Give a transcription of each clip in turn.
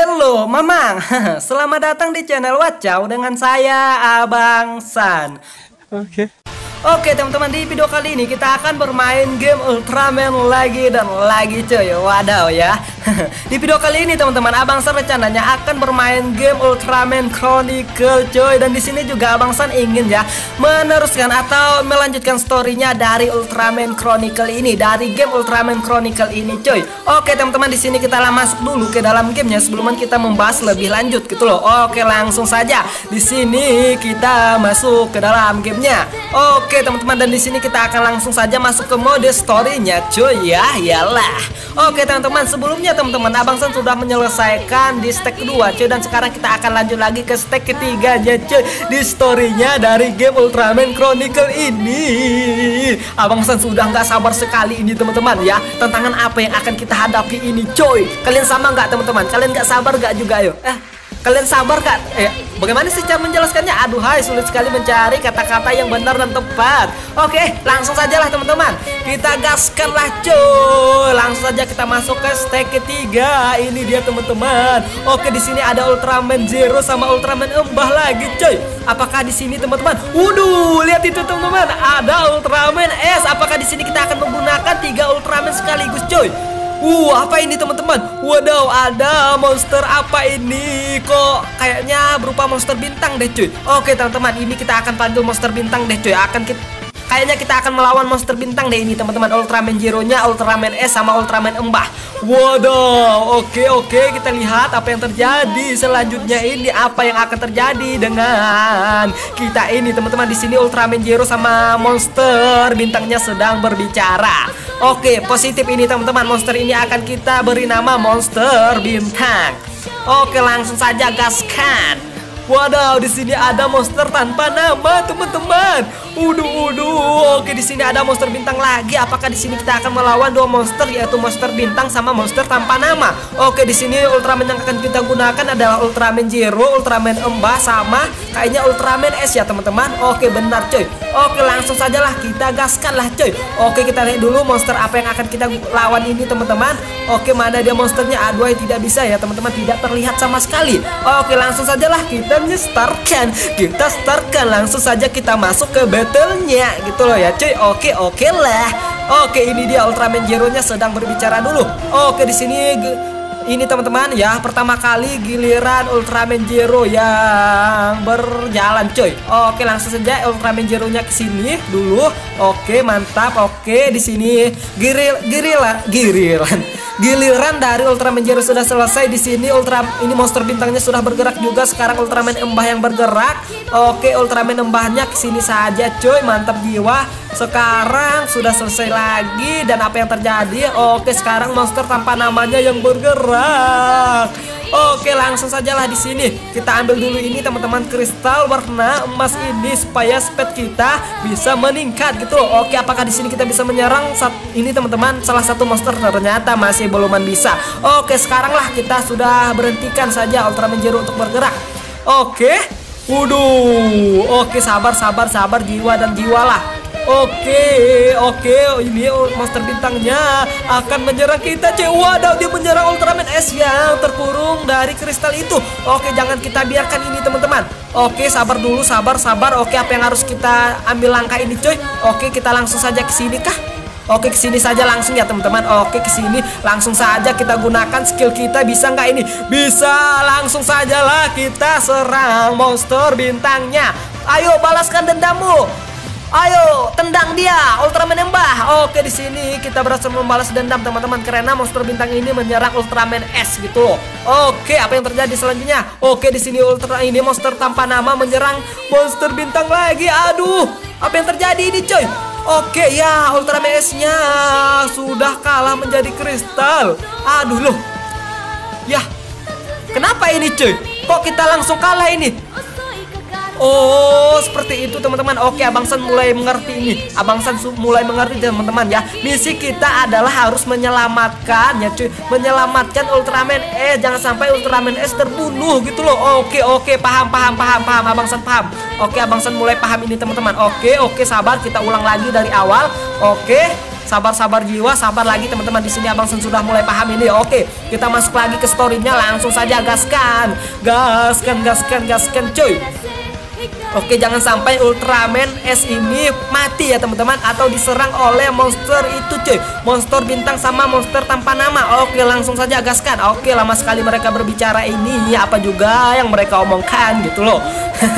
Hello Mamang, selamat datang di channel Wacau dengan saya Abang San. Oke. Oke teman-teman di video kali ini kita akan bermain game Ultraman lagi dan lagi cuy Wadaw ya Di video kali ini teman-teman Abang San rencananya akan bermain game Ultraman Chronicle cuy Dan di sini juga Abang San ingin ya meneruskan atau melanjutkan storynya dari Ultraman Chronicle ini Dari game Ultraman Chronicle ini cuy Oke teman-teman di sini kita lah masuk dulu ke dalam gamenya sebelum kita membahas lebih lanjut gitu loh. Oke langsung saja. Di sini kita masuk ke dalam gamenya. Oke teman-teman dan di sini kita akan langsung saja masuk ke mode storynya cuy ya. Yalah. Oke teman-teman sebelumnya teman-teman. Abang San sudah menyelesaikan di stake kedua cuy. Dan sekarang kita akan lanjut lagi ke stake ketiganya cuy. Di storynya dari game Ultraman Chronicle ini. Abang San sudah nggak sabar sekali ini teman-teman ya. Tantangan apa yang akan kita hadapi ini cuy? Kalian sama nggak teman-teman? Kalian nggak sabar nggak juga ayo? Eh Kalian sabar kak? Eh, bagaimana sih cara menjelaskannya? Aduh hai, sulit sekali mencari kata-kata yang benar dan tepat. Oke, langsung saja lah teman-teman. Kita gaskan lah cuy. Langsung saja kita masuk ke stake ketiga. Ini dia teman-teman. Oke, di sini ada Ultraman Zero sama Ultraman Embah lagi cuy. Apakah di sini teman-teman? Waduh, lihat itu teman-teman. Ada Ultraman S. Apakah di sini kita akan menggunakan tiga Ultraman sekaligus cuy? Uh, apa ini teman-teman? Wadaw, ada monster apa ini? Kok kayaknya berupa monster bintang deh cuy. Oke teman-teman, ini kita akan panggil monster bintang deh cuy. Akan kita Kayaknya kita akan melawan monster bintang deh ini teman-teman. Ultraman Zero-nya, Ultraman S sama Ultraman Embah. Waduh, oke oke. Kita lihat apa yang terjadi Selanjutnya ini. Apa yang akan terjadi dengan kita ini teman-teman. Di sini Ultraman Zero sama monster bintangnya sedang berbicara. Oke, positif ini teman-teman. Monster ini akan kita beri nama monster bintang. Oke langsung saja gaskan Wadaw, di sini ada monster tanpa nama, teman-teman. Uduh, uduh. Oke, di sini ada monster bintang lagi. Apakah di sini kita akan melawan dua monster yaitu monster bintang sama monster tanpa nama? Oke, di sini Ultraman yang akan kita gunakan adalah Ultraman Zero, Ultraman Embah sama kayaknya Ultraman S ya, teman-teman. Oke, benar, coy. Oke, langsung sajalah kita gaskan lah, coy. Oke, kita lihat dulu monster apa yang akan kita lawan ini, teman-teman. Oke, mana dia monsternya? Aduh, tidak bisa ya, teman-teman. Tidak terlihat sama sekali. Oke, langsung sajalah kita startkan kita startkan langsung saja kita masuk ke battlenya gitu loh ya. Cuy oke oke lah. Oke ini dia Ultraman Zero nya sedang berbicara dulu. Oke di sini ini teman-teman ya pertama kali giliran Ultraman Zero yang berjalan cuy oke langsung saja Ultraman Zero nya ke sini dulu oke mantap oke di sini giril girila girilan Giliran dari Ultraman Zero sudah selesai di sini Ultra ini monster bintangnya sudah bergerak juga sekarang Ultraman Embah yang bergerak. Oke, Ultraman Embahnya ke sini saja, cuy. Mantap jiwa. Sekarang sudah selesai lagi dan apa yang terjadi? Oke, sekarang monster tanpa namanya yang bergerak. Oke, langsung sajalah di sini. Kita ambil dulu ini teman-teman kristal warna emas ini supaya speed kita bisa meningkat gitu. Oke, apakah di sini kita bisa menyerang saat ini teman-teman? Salah satu monster ternyata masih belum bisa. Oke, sekarang lah kita sudah berhentikan saja Ultraman Zero untuk bergerak. Oke. Waduh. Oke, sabar sabar sabar jiwa dan jiwa lah. Oke, oke, ini monster bintangnya akan menyerang kita, cuy. Waduh, dia menyerang Ultraman S yang terkurung dari kristal itu. Oke, jangan kita biarkan ini, teman-teman. Oke, sabar dulu, sabar, sabar. Oke, apa yang harus kita ambil langkah ini, cuy? Oke, kita langsung saja ke sini kah? Oke ke sini saja langsung ya teman-teman Oke ke sini langsung saja kita gunakan skill kita Bisa nggak ini? Bisa langsung sajalah kita serang monster bintangnya Ayo balaskan dendammu Ayo, tendang dia, Ultraman Embah. Oke, di sini kita berhasil membalas dendam teman-teman karena monster bintang ini menyerang Ultraman S gitu Oke, apa yang terjadi selanjutnya? Oke, di sini Ultra ini monster tanpa nama menyerang monster bintang lagi. Aduh, apa yang terjadi ini, coy? Oke, ya Ultraman S-nya sudah kalah menjadi kristal. Aduh loh. Ya. Kenapa ini, coy? Kok kita langsung kalah ini? Oh, seperti itu teman-teman. Oke, Abang San mulai mengerti ini. Abang San mulai mengerti teman-teman ya. Misi kita adalah harus menyelamatkan ya cuy, menyelamatkan Ultraman S. Jangan sampai Ultraman S terbunuh gitu loh. Oke, oke, paham, paham, paham, paham. Abang San paham. Oke, Abang San mulai paham ini teman-teman. Oke, oke, sabar. Kita ulang lagi dari awal. Oke. sabar-sabar jiwa, sabar lagi teman-teman. Di sini Abang Sen sudah mulai paham ini. Oke, kita masuk lagi ke storynya langsung saja gaskan. Gaskan, gaskan, gaskan, cuy. Oke jangan sampai Ultraman S ini mati ya teman-teman Atau diserang oleh monster itu cuy. Monster bintang sama monster tanpa nama. Oke langsung saja gaskan. Oke lama sekali mereka berbicara ini. Apa juga yang mereka omongkan gitu loh.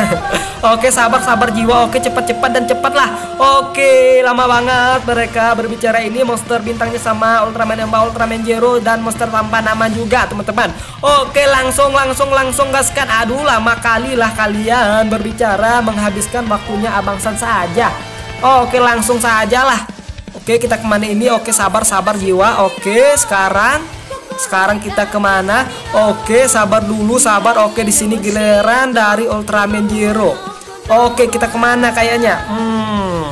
Oke sabar-sabar jiwa. Oke cepat-cepat dan cepatlah. Oke lama banget mereka berbicara ini. Monster bintangnya sama Ultraman Emba Ultraman Zero Dan monster tanpa nama juga teman-teman. Oke langsung langsung langsung gaskan. Aduh lama kali lah kalian berbicara cara menghabiskan waktunya Abang San saja. Oke, langsung saja lah. Oke, kita ke mana ini? Oke, sabar, sabar jiwa. Oke, sekarang sekarang kita ke mana? Oke, sabar dulu, sabar. Oke, di sini giliran dari Ultraman Zero. Oke, kita ke mana kayaknya? Hmm.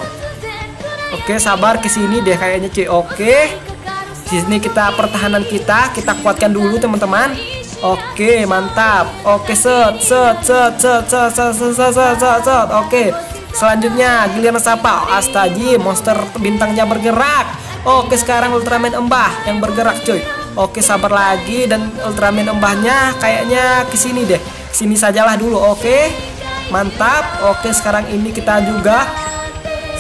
Oke, sabar ke sini deh kayaknya cuy. Oke. Di sini kita pertahanan kita, kita kuatkan dulu teman-teman. Oke, mantap. Oke, set, set, set, set, set, set, set, set, set, set, set. Oke. Selanjutnya giliran siapa? Astaji, monster bintangnya bergerak. Oke, sekarang Ultraman Embah yang bergerak, cuy. Oke, sabar lagi dan Ultraman Embahnya kayaknya ke sini deh. Sini sajalah dulu, oke. Mantap. Oke, sekarang ini kita juga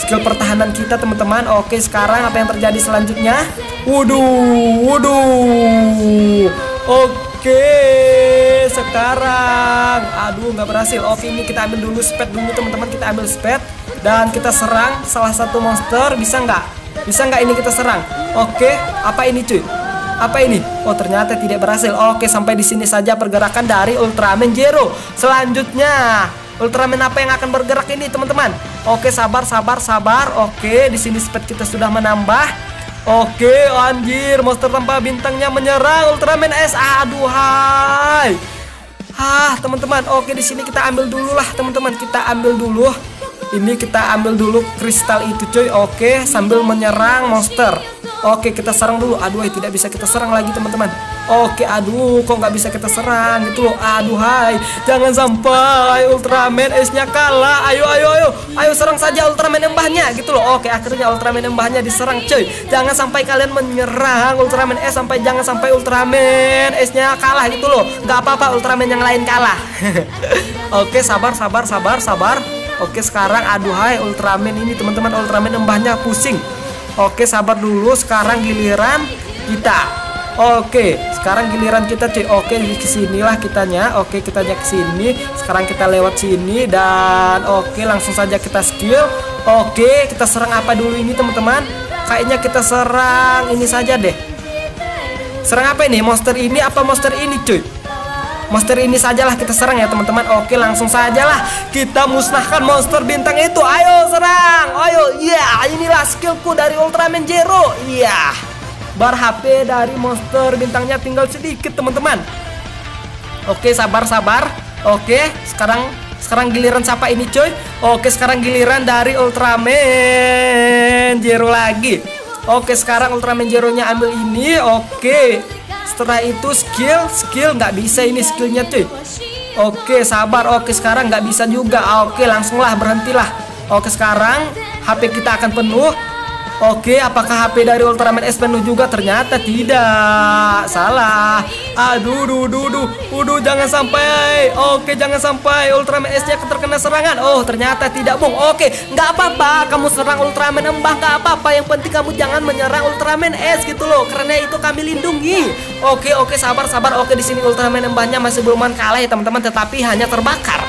skill pertahanan kita teman-teman oke sekarang apa yang terjadi selanjutnya waduh waduh oke Oke, sekarang aduh nggak berhasil. Oke, ini kita ambil dulu speed dulu teman-teman. Kita ambil speed dan kita serang salah satu monster. Bisa nggak? Bisa nggak ini kita serang? Oke, apa ini cuy? Apa ini? Oh, ternyata tidak berhasil. Oke, sampai di sini saja pergerakan dari Ultraman Zero. Selanjutnya, Ultraman apa yang akan bergerak ini, teman-teman? Oke, sabar, sabar, sabar. Oke, di sini speed kita sudah menambah. Oke, anjir, monster tanpa bintangnya menyerang Ultraman S. Aduh, hai. Hah, teman-teman. Oke, di sini kita ambil dulu lah, teman-teman. Kita ambil dulu. Ini kita ambil dulu kristal itu, cuy. Oke, sambil menyerang monster. Oke, kita serang dulu. Aduh, tidak bisa kita serang lagi, teman-teman. Oke, aduh, kok nggak bisa kita serang gitu loh. Aduh, hai. Jangan sampai Ultraman S-nya kalah. Ayo, ayo, ayo. Ayo serang saja Ultraman embahnya gitu loh. Oke, akhirnya Ultraman embahnya diserang, cuy. Jangan sampai kalian menyerang Ultraman S sampai jangan sampai Ultraman S-nya kalah gitu loh. Nggak apa-apa Ultraman yang lain kalah. Oke, sabar, sabar, sabar, sabar. Oke, sekarang aduh hai Ultraman ini teman-teman Ultraman embahnya pusing. Oke, sabar dulu. Sekarang giliran kita. Oke, sekarang giliran kita cuy. Oke, ke sinilah kitanya. Oke, kita ke sini. Sekarang kita lewat sini dan oke, langsung saja kita skill. Oke, kita serang apa dulu ini, teman-teman? Kayaknya kita serang ini saja deh. Serang apa ini? Monster ini apa monster ini, cuy? Monster ini sajalah kita serang ya teman-teman. Oke langsung sajalah. Kita musnahkan monster bintang itu. Ayo serang. Ayo ya yeah, inilah skillku dari Ultraman Zero. Iya. Yeah bar HP dari monster bintangnya tinggal sedikit teman-teman. Oke sabar sabar. Oke sekarang sekarang giliran siapa ini coy Oke sekarang giliran dari Ultraman Zero lagi. Oke sekarang Ultraman Zero nya ambil ini. Oke setelah itu skill skill nggak bisa ini skillnya cuy. Oke sabar. Oke sekarang nggak bisa juga. Oke langsunglah berhentilah. Oke sekarang HP kita akan penuh Oke, apakah HP dari Ultraman S penuh juga? Ternyata tidak. Salah. Aduh, duh, duh, duh. Uduh, jangan sampai. Oke, jangan sampai Ultraman S-nya terkena serangan. Oh, ternyata tidak, Bung. Oke, nggak apa-apa. Kamu serang Ultraman Embah nggak apa-apa. Yang penting kamu jangan menyerang Ultraman S gitu loh. Karena itu kami lindungi. Oke, oke, sabar, sabar. Oke, di sini Ultraman Embahnya masih belum kalah ya, teman-teman. Tetapi hanya terbakar.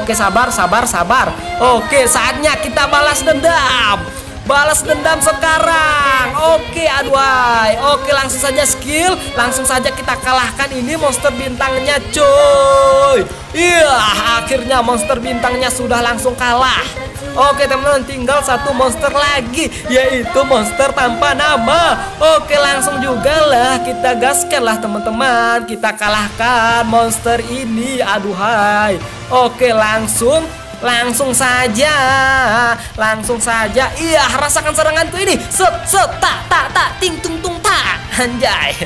Oke, sabar, sabar, sabar. Oke, saatnya kita balas dendam. Balas dendam sekarang. Oke, aduai. Oke, langsung saja skill. Langsung saja kita kalahkan ini monster bintangnya, coy. Iya, akhirnya monster bintangnya sudah langsung kalah. Oke teman-teman tinggal satu monster lagi Yaitu monster tanpa nama Oke langsung juga lah Kita gaskan lah teman-teman Kita kalahkan monster ini Aduhai Oke langsung Langsung saja, langsung saja. Iya, rasakan seranganku ini. Set, set, tak, tak, tak, ting, tung, tung, tak. Anjay.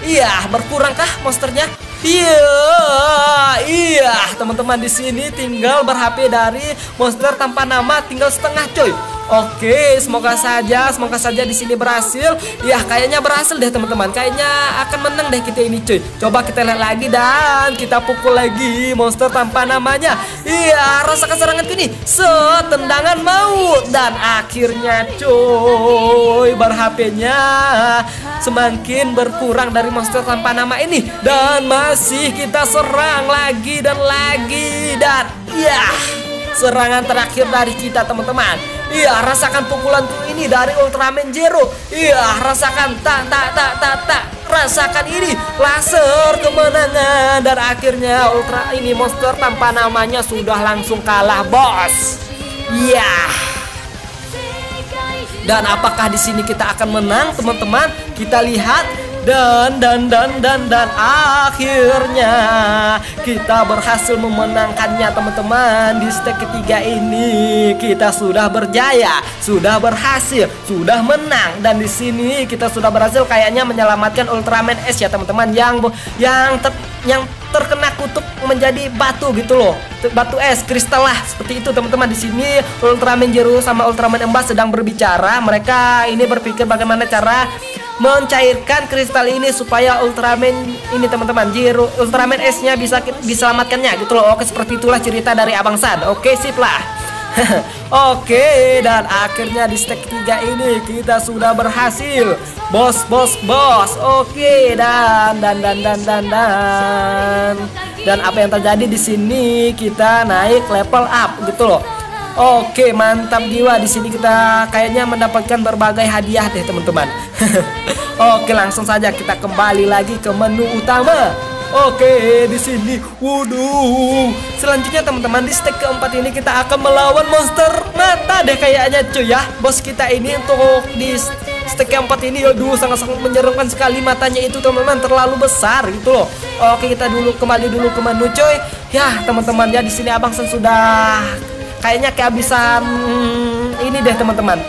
Iya, berkurangkah monsternya? Iya, iya, teman-teman di sini tinggal berhp dari monster tanpa nama tinggal setengah coy. Oke, semoga saja, semoga saja di sini berhasil. Ya, kayaknya berhasil deh teman-teman. Kayaknya akan menang deh kita ini cuy. Coba kita lihat lagi dan kita pukul lagi monster tanpa namanya. Iya, rasakan serangan kini. Setendangan maut dan akhirnya cuy bar HP-nya semakin berkurang dari monster tanpa nama ini dan masih kita serang lagi dan lagi dan ya serangan terakhir dari kita teman-teman Iya rasakan pukulanku ini dari Ultraman Zero. Iya rasakan tak tak tak tak tak Rasakan ini laser kemenangan. Dan akhirnya Ultra ini monster tanpa namanya sudah langsung kalah bos. Iya. Dan apakah di sini kita akan menang teman-teman? Kita lihat dan dan dan dan dan akhirnya kita berhasil memenangkannya teman-teman. Di stage ketiga ini kita sudah berjaya sudah berhasil sudah menang. Dan di sini kita sudah berhasil kayaknya menyelamatkan Ultraman S ya teman-teman. Yang yang ter, yang terkena kutuk menjadi batu gitu loh. Batu es kristal lah seperti itu teman-teman. Di sini Ultraman Jeru sama Ultraman Embas sedang berbicara. Mereka ini berpikir bagaimana cara mencairkan kristal ini supaya Ultraman ini teman-teman Jiro Ultraman S-nya bisa diselamatkannya gitu loh. Oke, seperti itulah cerita dari Abang Sad. Oke, sip lah. Oke, dan akhirnya di stage 3 ini kita sudah berhasil. Bos, bos, bos. Oke, dan dan dan dan dan dan. Dan apa yang terjadi di sini kita naik level up gitu loh. Oke, mantap jiwa. Di sini kita kayaknya mendapatkan berbagai hadiah deh, teman-teman. Oke, langsung saja kita kembali lagi ke menu utama. Oke, di sini, waduh. Selanjutnya teman-teman di stake keempat ini kita akan melawan monster mata deh kayaknya cuy ya. Bos kita ini untuk di stake keempat ini, aduh sangat-sangat menyeramkan sekali matanya itu teman-teman terlalu besar gitu loh. Oke, kita dulu kembali dulu ke menu cuy. Ya, teman-teman ya di sini Abang Sen sudah kayaknya kehabisan hmm, ini deh teman-teman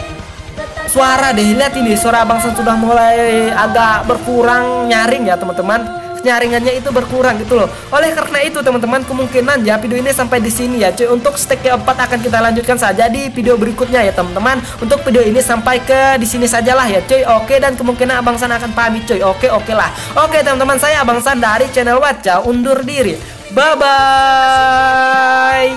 suara deh lihat ini suara Bang San sudah mulai agak berkurang nyaring ya teman-teman nyaringannya itu berkurang gitu loh. Oleh karena itu teman-teman kemungkinan ya video ini sampai di sini ya cuy. Untuk stake keempat akan kita lanjutkan saja di video berikutnya ya teman-teman. Untuk video ini sampai ke di sini sajalah ya cuy. Oke dan kemungkinan Abang San akan pamit cuy. Oke oke lah. Oke teman-teman saya Abang San dari channel Waca undur diri. Bye bye.